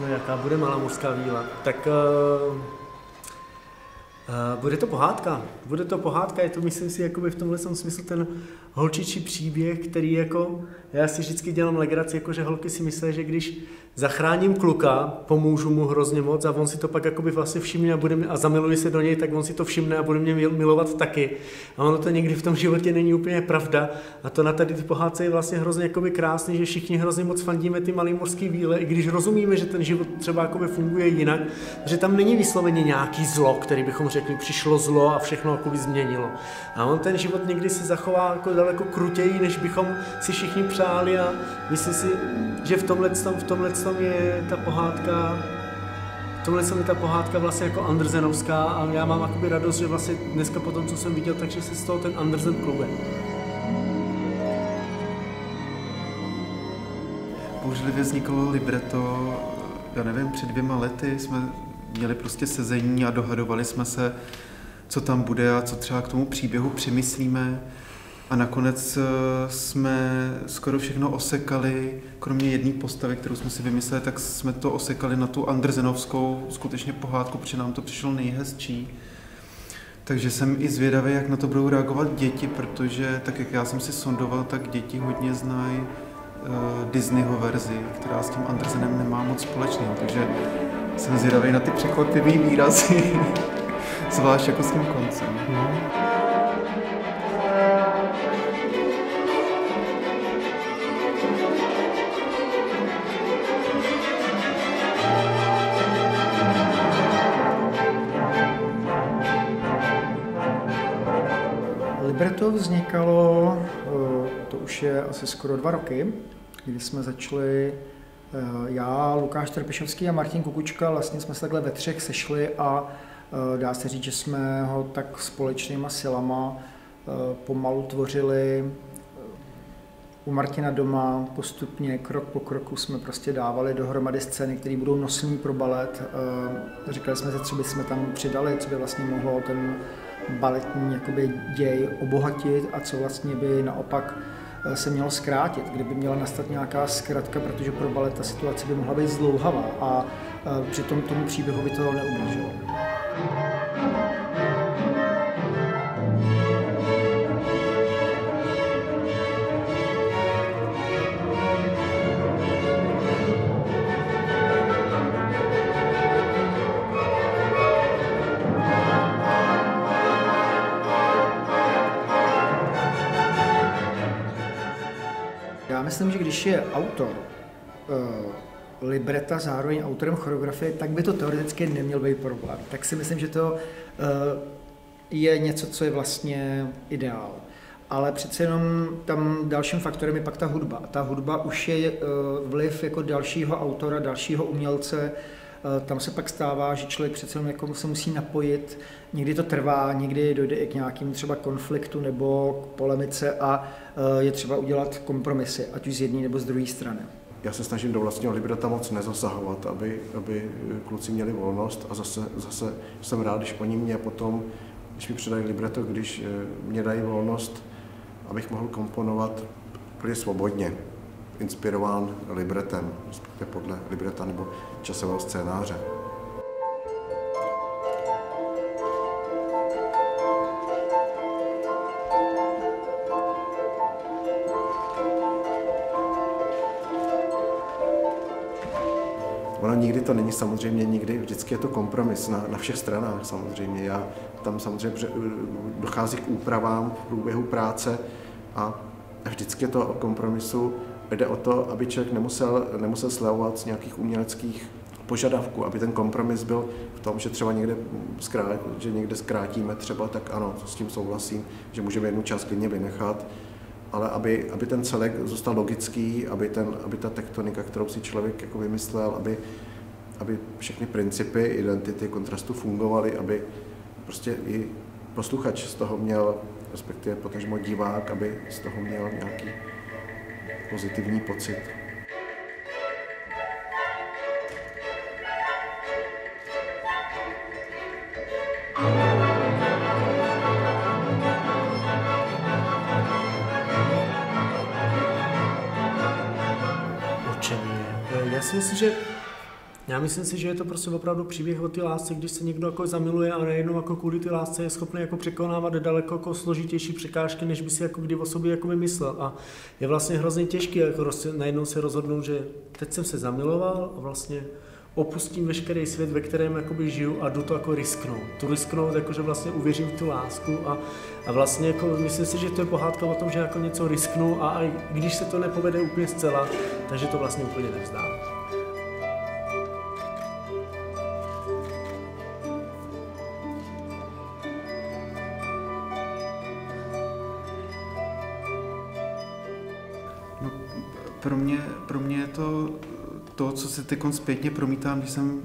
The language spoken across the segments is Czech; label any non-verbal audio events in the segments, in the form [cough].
No jaká bude malá mořská víla? Tak uh, uh, bude to pohádka. Bude to pohádka, je to myslím si jakoby v tomhle smyslu ten holčičí příběh, který jako, já si vždycky dělám legraci, jako že holky si myslí, že když zachráním kluka, pomůžu mu hrozně moc a on si to pak jakoby vlastně všimne a, bude, a zamiluje se do něj, tak on si to všimne a bude mě milovat taky. A ono to někdy v tom životě není úplně pravda. A to na tady ty pohádce je vlastně hrozně jakoby krásný, že všichni hrozně moc fandíme ty malý mořský víle, i když rozumíme, že ten život třeba jakoby funguje jinak, že tam není vysloveně nějaký zlo, který bychom řekli, přišlo zlo a všechno jakoby změnilo. A on ten život někdy se zachová jako daleko krutěji, než bychom si všichni přáli a myslím si, že v tomhle, v tomhle tom je ta pohádka Tohle se mi ta pohádka vlastně jako Andersenovská a já mám jakoby radost, že vlastně dneska po tom, co jsem viděl, takže se z toho ten Andersen klube. Bouřlivě vzniklo libreto, já nevím, před dvěma lety jsme měli prostě sezení a dohadovali jsme se, co tam bude a co třeba k tomu příběhu přemyslíme. A nakonec eh, jsme skoro všechno osekali, kromě jedné postavy, kterou jsme si vymysleli, tak jsme to osekali na tu Andrzenovskou skutečně pohádku, protože nám to přišlo nejhezčí. Takže jsem i zvědavý, jak na to budou reagovat děti, protože tak jak já jsem si sondoval, tak děti hodně znají uh, Disneyho verzi, která s tím Andersenem nemá moc společného. Takže jsem zvědavý na ty překvapivý výrazy, [laughs] zvlášť jako s tím koncem. Mm. To vznikalo, eh, to už je asi skoro dva roky, kdy jsme začali eh, já, Lukáš Trpišovský a Martin Kukučka, vlastně jsme se takhle ve třech sešli a eh, dá se říct, že jsme ho tak společnýma silama pomalu tvořili u Martina doma postupně, krok po kroku jsme prostě dávali dohromady scény, které budou nosní pro balet. Říkali jsme si, co by jsme tam přidali, co by vlastně mohlo ten baletní jakoby děj obohatit a co vlastně by naopak eh, se mělo zkrátit, kdyby měla nastat nějaká zkratka, protože pro balet ta situace by mohla být zdlouhavá a eh, přitom tomu příběhu by to neublížilo. Myslím, že když je autor uh, libreta zároveň autorem choreografie, tak by to teoreticky neměl být problém. Tak si myslím, že to uh, je něco, co je vlastně ideál. Ale přece jenom tam dalším faktorem je pak ta hudba. Ta hudba už je uh, vliv jako dalšího autora, dalšího umělce, tam se pak stává, že člověk přece jenom jako se musí napojit, někdy to trvá, někdy dojde i k nějakým třeba konfliktu nebo k polemice a Eh, je třeba udělat kompromisy, ať už z jedné nebo z druhé strany. Já se snažím do vlastního libreta moc nezasahovat, aby, aby kluci měli volnost a zase, zase jsem rád, když oni mě potom, když mi předají libreto, když eh, mě dají volnost, abych mohl komponovat úplně svobodně, inspirován libretem, podle libreta nebo časového scénáře. Ono nikdy to není samozřejmě, nikdy, vždycky je to kompromis na, na všech stranách samozřejmě. Já tam samozřejmě dochází k úpravám v průběhu práce a vždycky je to o kompromisu. Jde o to, aby člověk nemusel, nemusel slevovat z nějakých uměleckých požadavků, aby ten kompromis byl v tom, že třeba někde, zkrát, že někde zkrátíme třeba, tak ano, s tím souhlasím, že můžeme jednu část klidně vynechat, ale aby, aby ten celek zůstal logický, aby, ten, aby ta tektonika, kterou si člověk jako vymyslel, aby, aby všechny principy identity, kontrastu fungovaly, aby prostě i posluchač z toho měl, respektive potažmo divák, aby z toho měl nějaký pozitivní pocit. si myslím, že Já myslím si, že je to prostě opravdu příběh o té lásce, když se někdo jako zamiluje a najednou jako kvůli té lásce je schopný jako překonávat daleko jako složitější překážky, než by si jako kdy o sobě jako vymyslel. A je vlastně hrozně těžké jako najednou se rozhodnout, že teď jsem se zamiloval a vlastně opustím veškerý svět, ve kterém jakoby žiju a jdu to jako risknout. Tu risknout, jako že vlastně uvěřím v tu lásku a, a vlastně jako myslím si, že to je pohádka o tom, že jako něco risknu a, a když se to nepovede úplně zcela, takže to vlastně úplně nevzdám. To, co se teď zpětně promítám, když jsem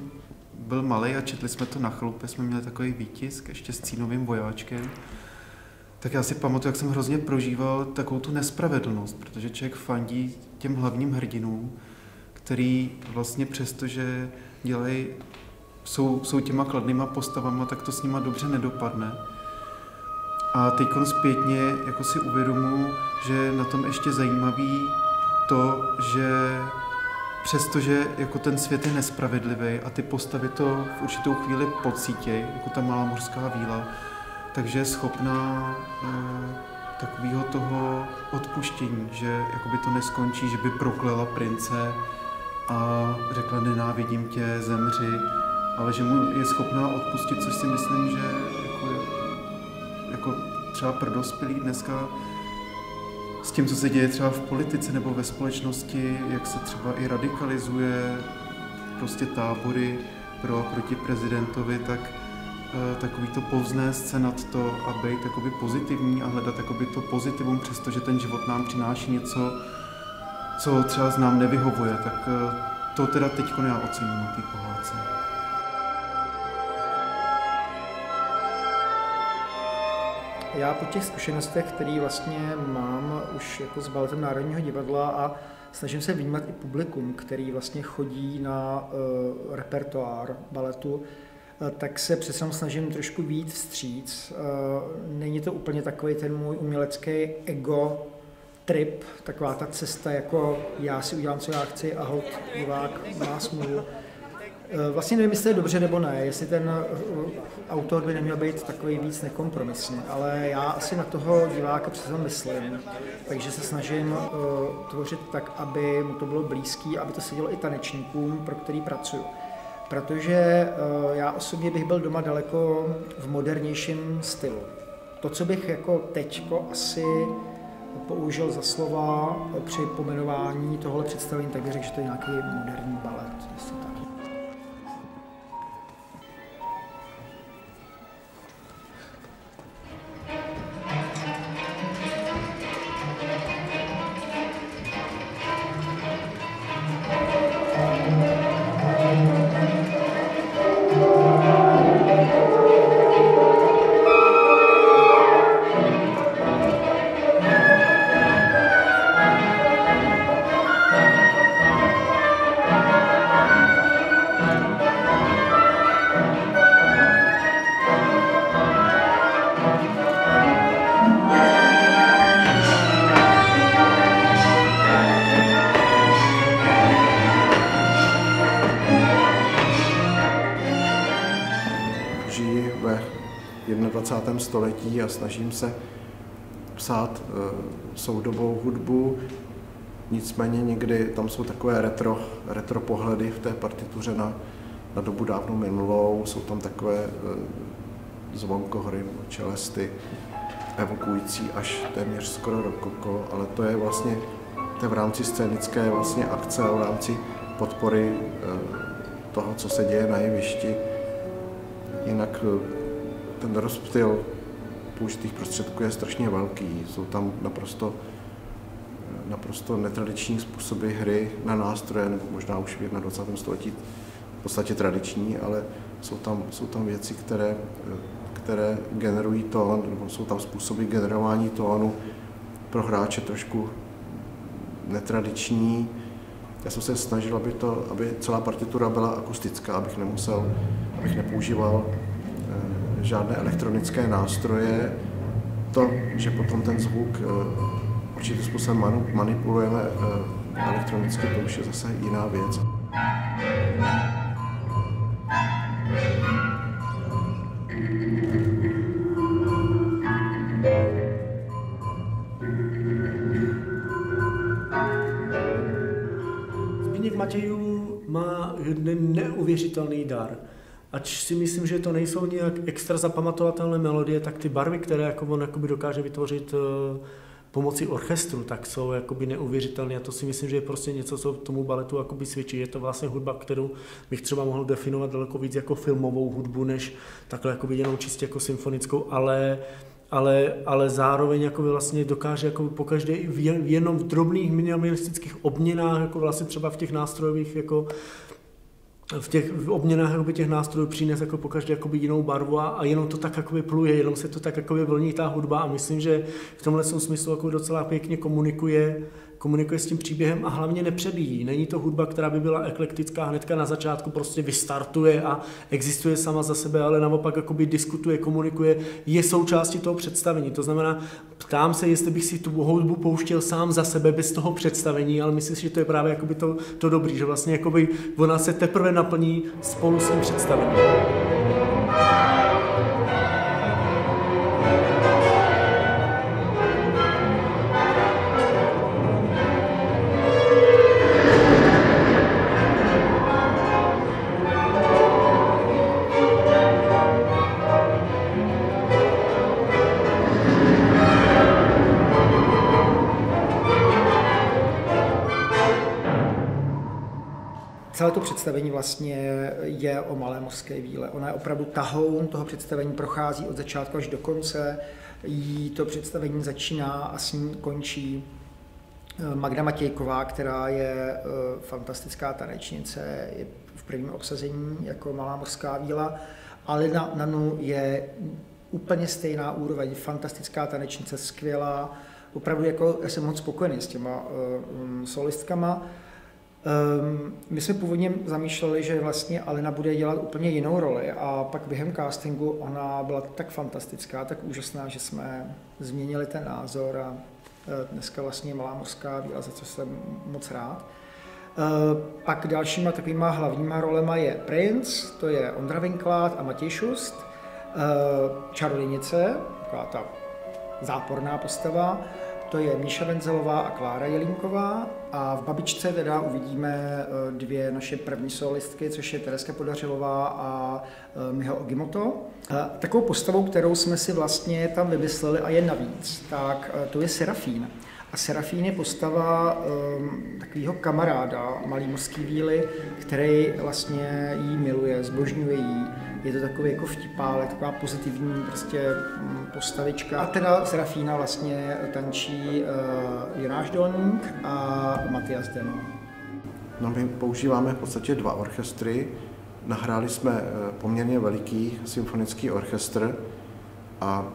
byl malý a četli jsme to na chlupě, jsme měli takový výtisk ještě s cínovým vojáčkem, tak já si pamatuju, jak jsem hrozně prožíval takovou tu nespravedlnost, protože člověk fandí těm hlavním hrdinům, který vlastně přesto, že dělají, jsou, jsou těma kladnýma postavama, tak to s nima dobře nedopadne. A teď zpětně jako si uvědomuji, že na tom ještě zajímavý to, že přestože jako ten svět je nespravedlivý a ty postavy to v určitou chvíli pocítějí, jako ta malá mořská víla, takže je schopná uh, takového toho odpuštění, že jakoby to neskončí, že by proklela prince a řekla nenávidím tě, zemři, ale že mu je schopná odpustit, což si myslím, že jako, jako třeba pro dospělí dneska s tím, co se děje třeba v politice nebo ve společnosti, jak se třeba i radikalizuje prostě tábory pro a proti prezidentovi, tak eh, takový to povznést se nad to a být takový pozitivní a hledat takový to pozitivum, přestože ten život nám přináší něco, co třeba z nám nevyhovuje, tak eh, to teda teď já ocením na té pohádce. Já po těch zkušenostech, které vlastně mám už jako s baletem Národního divadla a snažím se vnímat i publikum, který vlastně chodí na uh, repertoár baletu, uh, tak se přece snažím trošku víc vstříc. Uh, není to úplně takový ten můj umělecký ego trip, taková ta cesta, jako já si udělám, co já chci a hod divák má smůlu Eh, vlastně nevím, jestli je dobře nebo ne, jestli ten eh, autor by neměl být takový víc nekompromisní, ale já asi na toho diváka přece myslím, takže se snažím uh, tvořit tak, aby mu to bylo blízký, aby to sedělo i tanečníkům, pro který pracuji. Protože já osobně bych byl doma daleko v modernějším stylu. To, co bych jako teďko asi použil za slova při pomenování tohle představení, tak bych řekl, že to je nějaký moderní balet. Jestli století a snažím se psát eh, soudobou hudbu. Nicméně někdy tam jsou takové retro, retro pohledy v té partituře na, na dobu dávno minulou. Jsou tam takové eh, zvonkohry, čelesty, evokující až téměř skoro rokoko, ale to je vlastně to je v rámci scénické vlastně akce a v rámci podpory eh, toho, co se děje na jevišti. Jinak ten rozptyl použitých prostředků je strašně velký. Jsou tam naprosto, naprosto netradiční způsoby hry na nástroje, nebo možná už v 21. století v podstatě tradiční, ale jsou tam, jsou tam věci, které, které generují tón, nebo jsou tam způsoby generování tónu pro hráče trošku netradiční. Já jsem se snažil, aby, to, aby celá partitura byla akustická, abych nemusel, abych nepoužíval žádné elektronické nástroje. To, že potom ten zvuk eh, určitým způsobem manipulujeme eh, elektronicky, to už je zase jiná věc. Matějů má neuvěřitelný dar. Ač si myslím, že to nejsou nějak extra zapamatovatelné melodie, tak ty barvy, které jako on jakoby dokáže vytvořit uh, pomocí orchestru, tak jsou jakoby neuvěřitelné a to si myslím, že je prostě něco, co tomu baletu jakoby svědčí. Je to vlastně hudba, kterou bych třeba mohl definovat daleko víc jako filmovou hudbu, než takhle jakoby jenom čistě jako symfonickou, ale ale, ale zároveň jako vlastně dokáže jako po každé jenom v drobných minimalistických obměnách, jako vlastně třeba v těch nástrojových jako v těch v obměnách jakoby, těch nástrojů přines jako po každé jakoby, jinou barvu a, a jenom to tak jakoby, pluje, jenom se to tak jakoby, vlní ta hudba a myslím, že v tomhle smyslu jako docela pěkně komunikuje komunikuje s tím příběhem a hlavně nepřebíjí. Není to hudba, která by byla eklektická hnedka na začátku, prostě vystartuje a existuje sama za sebe, ale naopak jakoby diskutuje, komunikuje, je součástí toho představení. To znamená, ptám se, jestli bych si tu hudbu pouštěl sám za sebe bez toho představení, ale myslím si, že to je právě jakoby to, to dobrý, že vlastně jakoby ona se teprve naplní spolu s tím představením. Celé to představení vlastně je o malé mořské víle. Ona je opravdu tahoun toho představení, prochází od začátku až do konce. Jí to představení začíná a s ní končí eh, Magda Matějková, která je eh, fantastická tanečnice, je v prvním obsazení jako malá mořská víla. Alina Nanu je úplně stejná úroveň, fantastická tanečnice, skvělá. Opravdu jako, já jsem moc spokojený s těma uh, solistkama. Um, my jsme původně zamýšleli, že vlastně Alina bude dělat úplně jinou roli a pak během castingu ona byla tak fantastická, tak úžasná, že jsme změnili ten názor a uh, dneska vlastně Malá mořská víla, za co jsem moc rád. Pak dalšíma takovýma hlavníma rolema je Prince, to je Ondra Vinklát a Matěj Šust, uh, čarodějnice, taková ta záporná postava, to je Míša Venzelová a Klára Jelínková a v Babičce teda uvidíme eh, dvě naše první solistky, což je Tereska Podařilová a eh, Miho Ogimoto. Takovou postavou, kterou jsme si vlastně tam vymysleli a je navíc, tak eh, to je Serafín. A Serafín je postava um, takového kamaráda, malý mořský víly, který vlastně jí miluje, zbožňuje jí je to takový jako vtipál, taková pozitivní prostě mm, postavička. A teda Serafína vlastně tančí uh, Jonáš Dolník a Matias Demo. No my používáme v podstatě dva orchestry. Nahráli jsme eh, poměrně veliký symfonický orchestr a,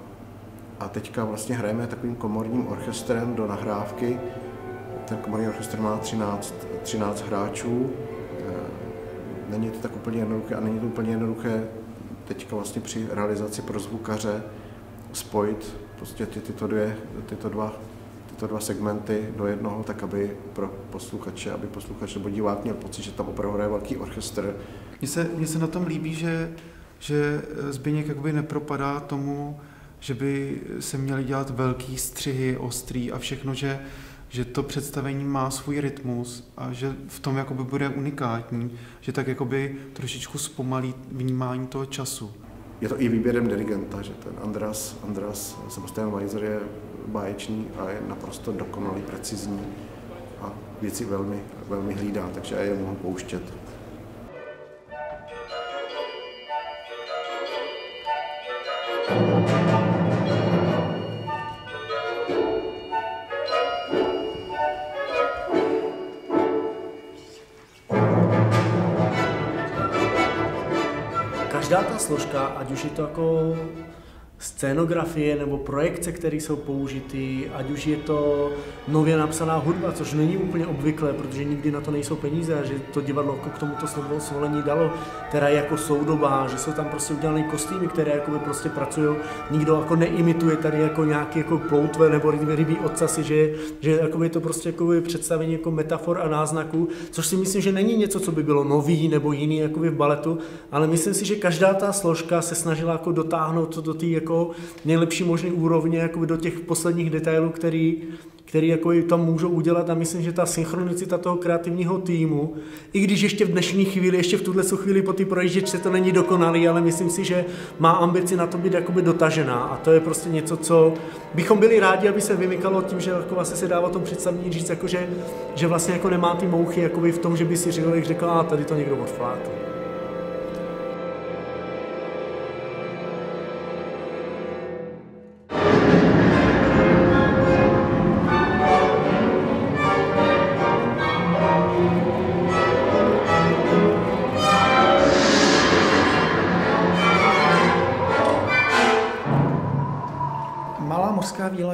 a teďka vlastně hrajeme takovým komorním orchestrem do nahrávky. Ten komorní orchestr má 13, 13 hráčů, není to tak úplně jednoduché a není to úplně jednoduché teďka vlastně při realizaci pro zvukaře spojit prostě ty, tyto, dvě, tyto, dva, tyto dva segmenty do jednoho, tak aby pro posluchače, aby posluchač nebo divák měl pocit, že tam opravdu hraje velký orchestr. Mně se, mně se na tom líbí, že, že Zbigněk jakoby nepropadá tomu, že by se měly dělat velký střihy, ostrý a všechno, že že to představení má svůj rytmus a že v tom jakoby bude unikátní, že tak jakoby trošičku zpomalí vnímání toho času. Je to i výběrem dirigenta, že ten Andras, Andras Sebastian Weiser je báječný a je naprosto dokonalý, precizní a věci velmi, velmi hlídá, takže já je mohu pouštět. Složka, ať už je to jako scénografie nebo projekce, které jsou použity, ať už je to nově napsaná hudba, což není úplně obvyklé, protože nikdy na to nejsou peníze a že to divadlo k tomuto svolení dalo, která je jako soudobá, že jsou tam prostě udělané kostýmy, které jako by prostě pracují, nikdo jako neimituje tady jako nějaký jako ploutve nebo rybí ocasy, že, že jako je to prostě jako představení jako metafor a náznaků, což si myslím, že není něco, co by bylo nový nebo jiný jako v baletu, ale myslím si, že každá ta složka se snažila jako dotáhnout to do té jako nejlepší možný úrovně jako do těch posledních detailů, který, který jako tam můžou udělat a myslím, že ta synchronicita toho kreativního týmu, i když ještě v dnešní chvíli, ještě v tuhle chvíli po té projížděčce to není dokonalý, ale myslím si, že má ambici na to být jakoby dotažená a to je prostě něco, co bychom byli rádi, aby se vymykalo tím, že jako vlastně se dává tomu představení říct, jako že, že vlastně jako nemá ty mouchy jakoby v tom, že by si řekl, řekl, a tady to někdo odflákl.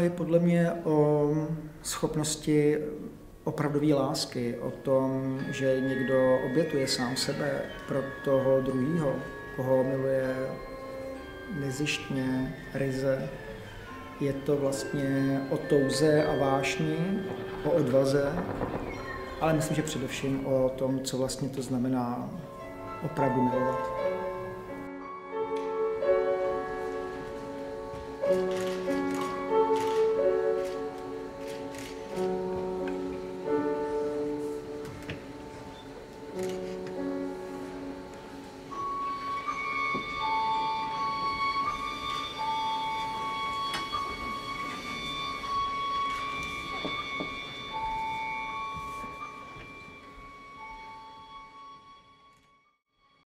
Je podle mě o schopnosti opravdové lásky, o tom, že někdo obětuje sám sebe pro toho druhého, koho miluje nezištně, ryze. Je to vlastně o touze a vášni, o odvaze, ale myslím, že především o tom, co vlastně to znamená opravdu milovat.